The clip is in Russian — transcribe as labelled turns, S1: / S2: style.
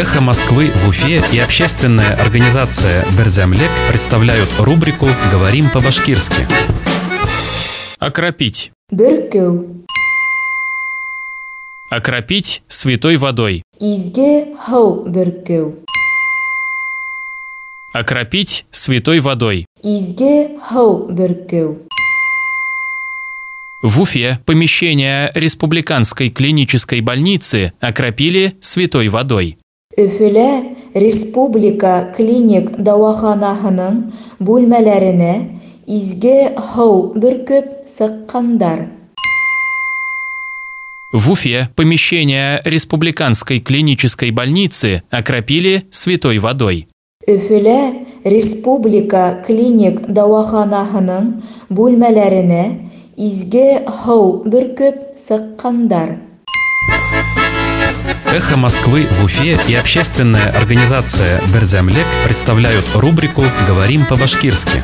S1: «Эхо Москвы» в Уфе и общественная организация «Берзямлек» представляют рубрику «Говорим по-башкирски». Окропить.
S2: Бөркеү.
S1: Окропить святой водой.
S2: Изге һыу бөркеү.
S1: Окропить святой водой.
S2: Изге һыу бөркеү.
S1: В Уфе помещение Республиканской клинической больницы окропили святой водой.
S2: Өфөлә республика клиник дауаханаһының бүлмәләренә изге һыу бөркөп сыҡҡандар.
S1: В Уфе помещение Республиканской клинической больницы окропили святой водой.
S2: Өфөлә республика клиник дауаханаһының бүлмәләренә изге һыу бөркөп сыҡҡандар.
S1: «Эхо Москвы» в Уфе и общественная организация «Берзямлек» представляют рубрику «Говорим по-башкирски».